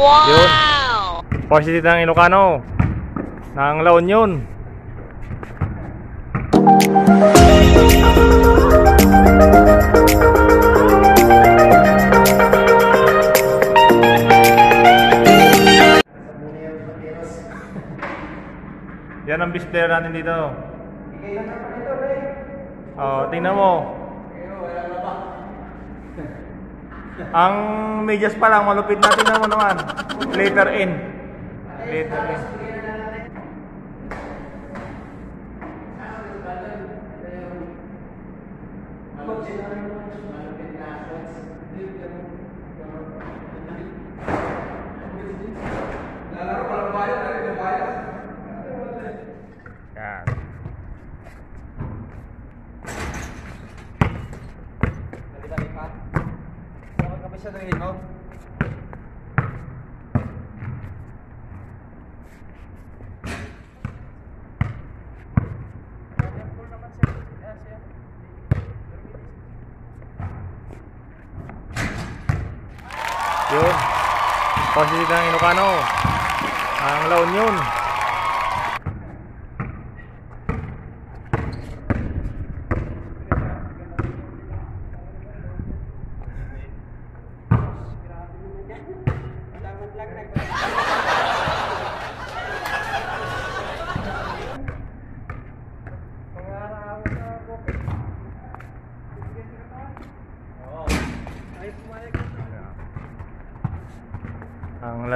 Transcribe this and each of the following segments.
Yun. Varsity ng Ilocano. Ng La Union. Yan ang best player natin dito. Oh, tingnan mo. Ang medyas pa lang, malupit natin naman naman. Later in. Later in. Yan. Dali-dali pa. Dapat kami siya ng ino. Yun. Positive ng Ilocano. Ang La Union.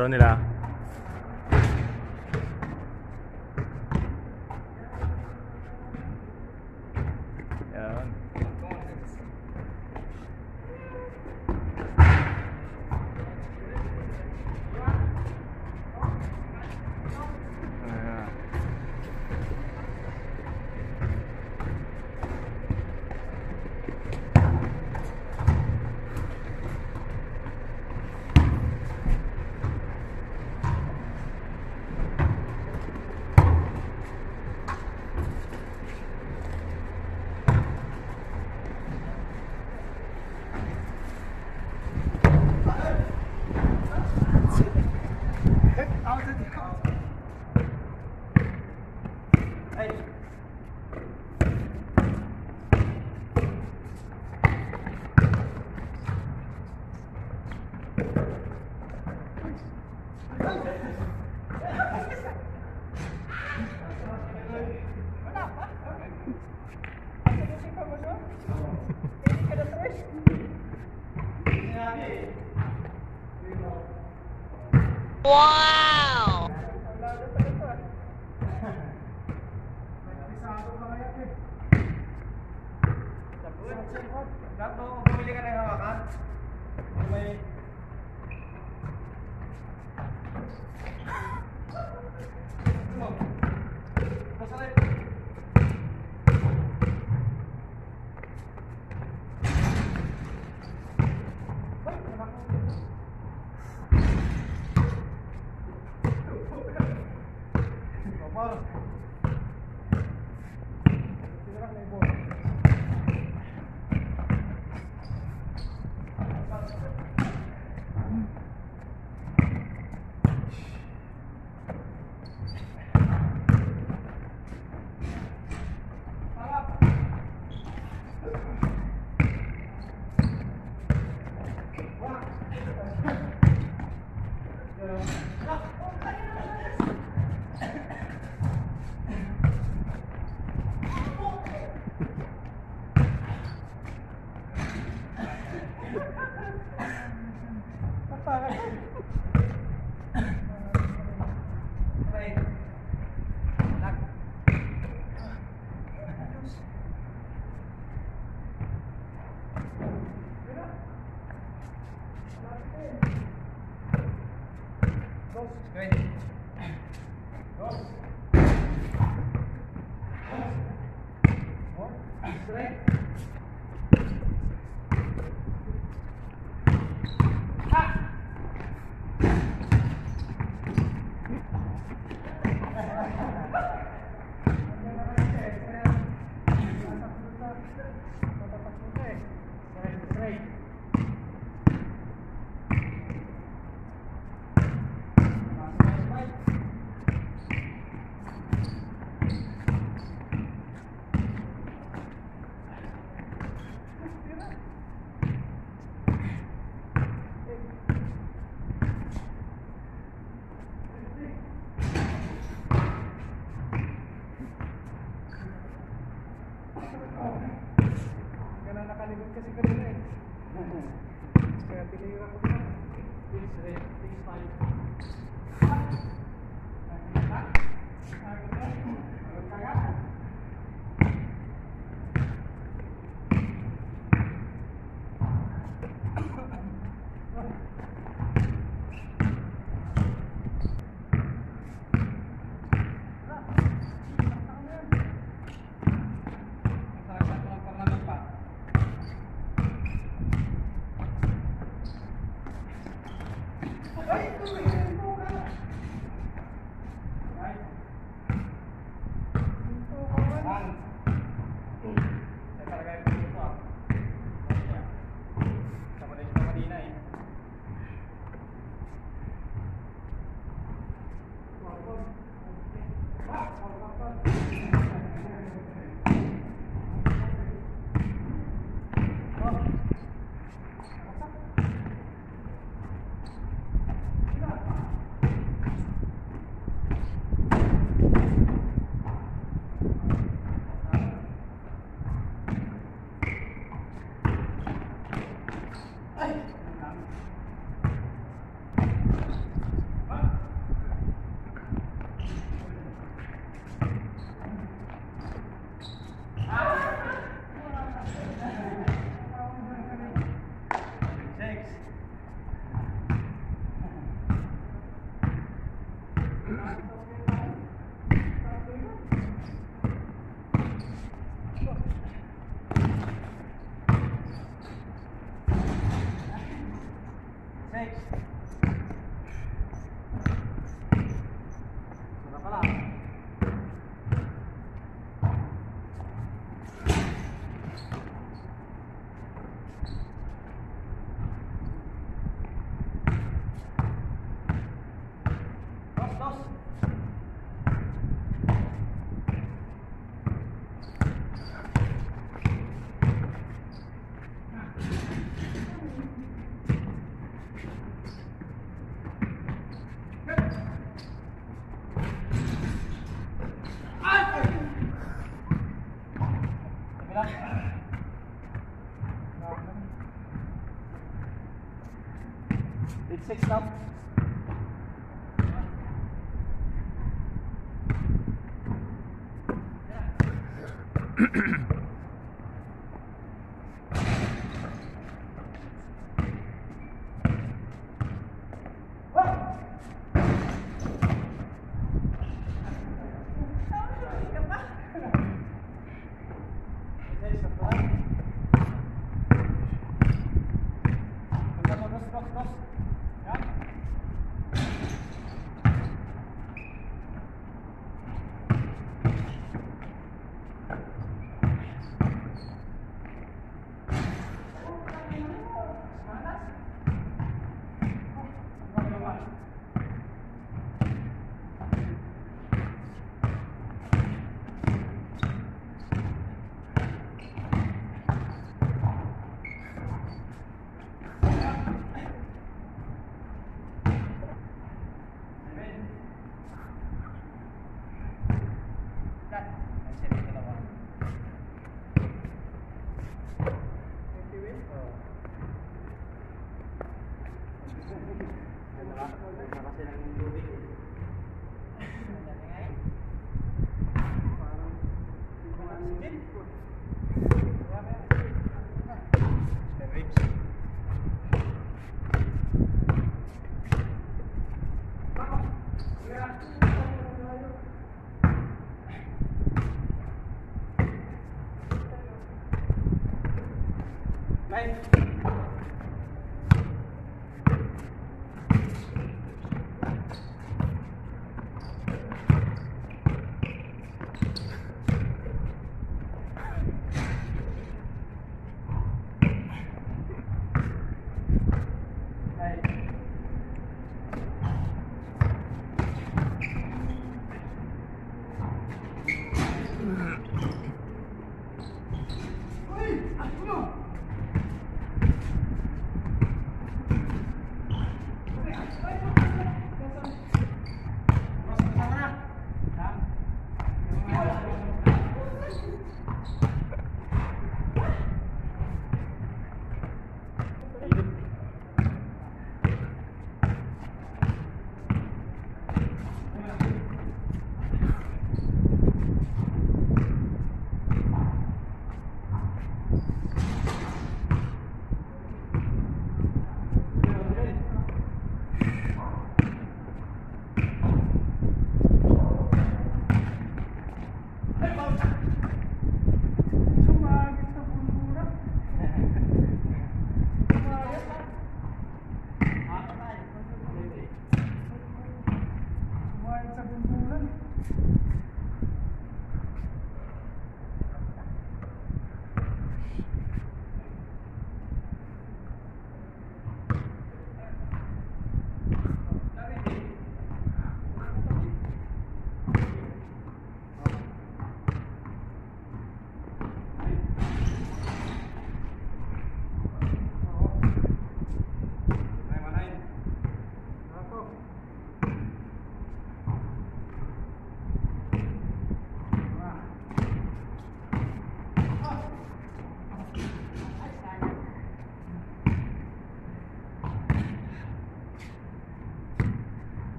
Laro nila. Wow! Dapat bumili ka ng hawakan. May... Bruno. fixed up.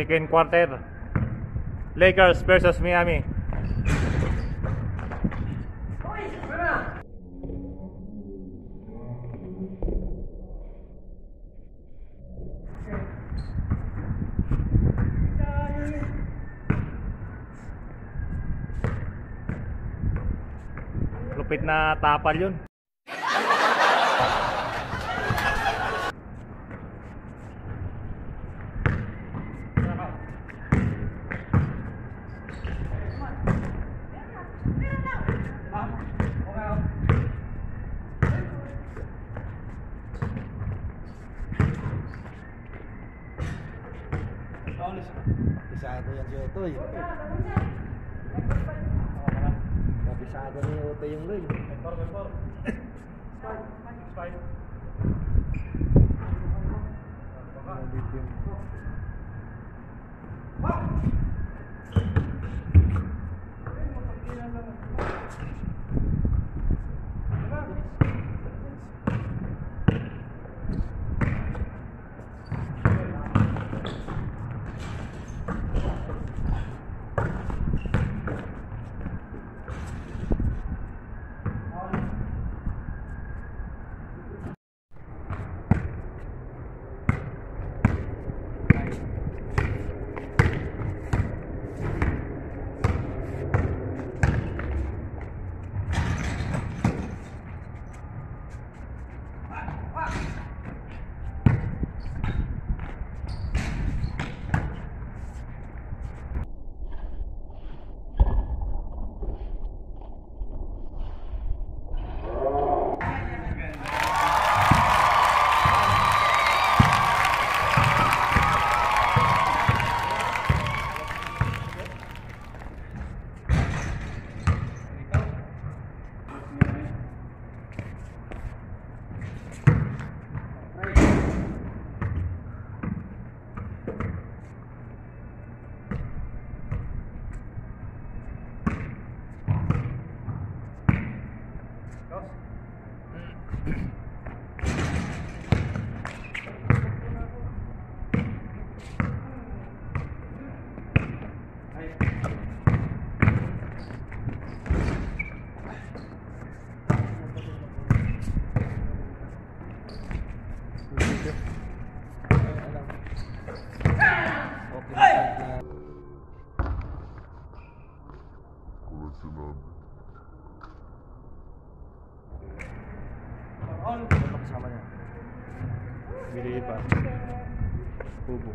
Second quarter. Lakers versus Miami. Lupit na tapal yun. Kabisado yan si Otoy. Kabisado ni Otoy yung ring. Okay. 不不。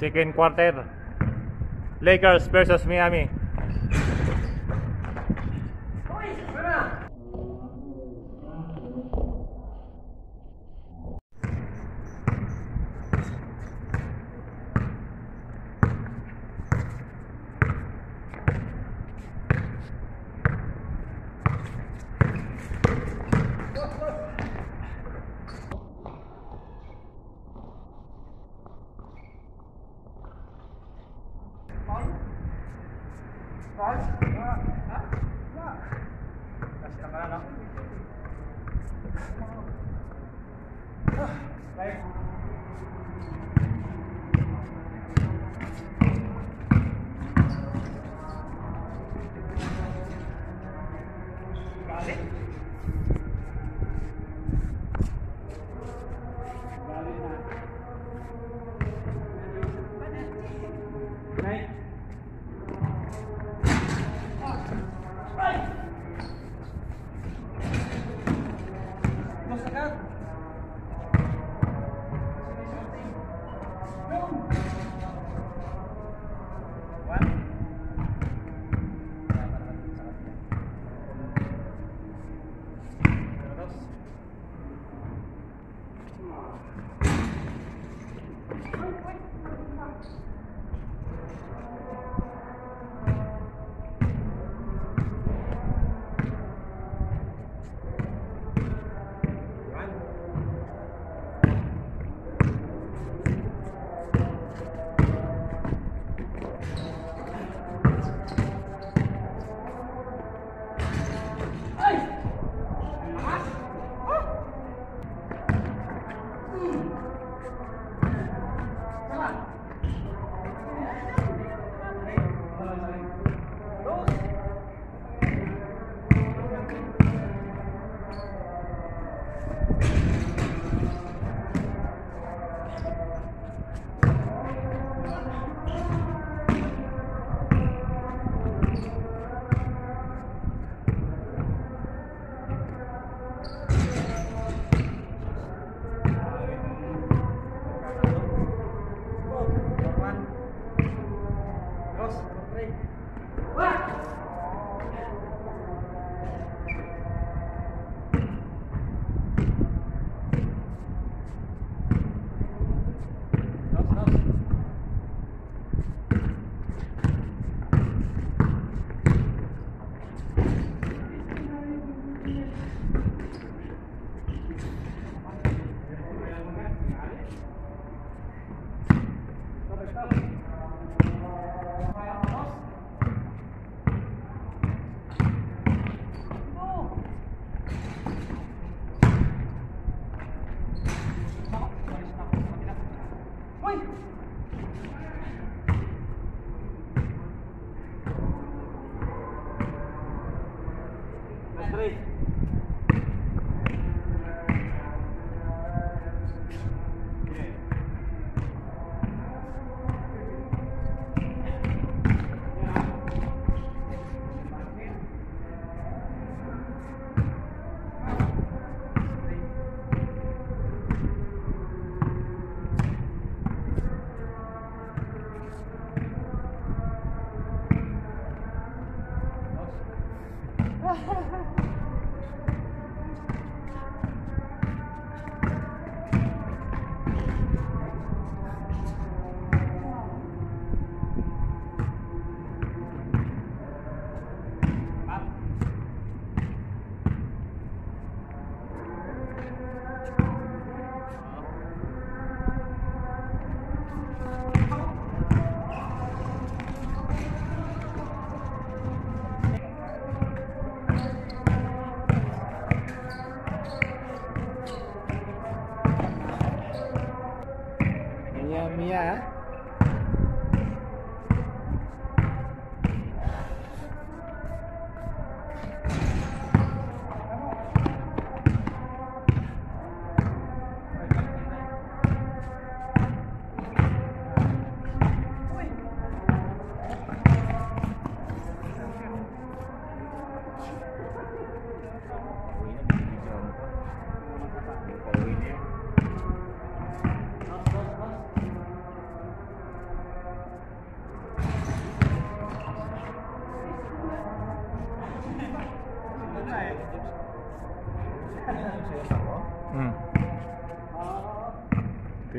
Second quarter. Lakers versus Miami. right?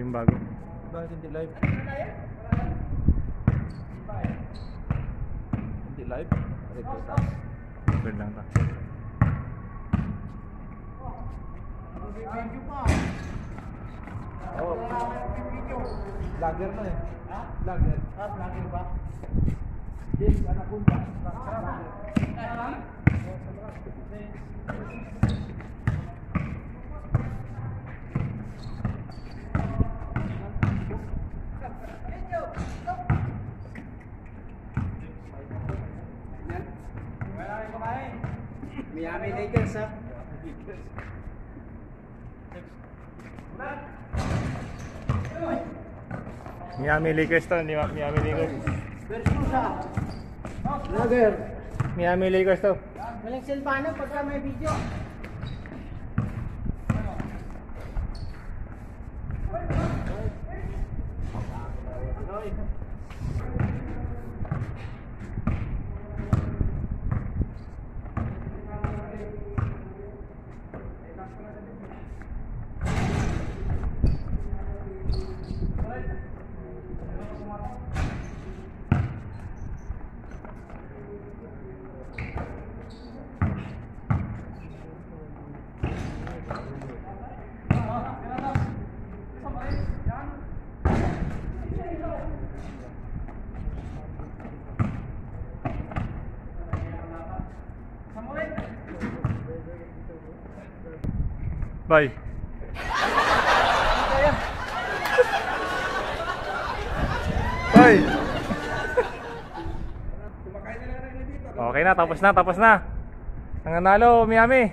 Yung bago. Bakit hindi live? Hindi live? Record tayo. Good lang ta. Oo. Vlogger na eh. Vlogger. Ah, vlogger ba? Yes, anak punta. Miami Lakers ha? Miami Lakers to, hindi Ma- Miami Lakers. Versus ha? Vlogger. Miami Lakers to. Walang silpano Bye. Bye. Okay na, tapos na, tapos na. Ang nanalo, Miami.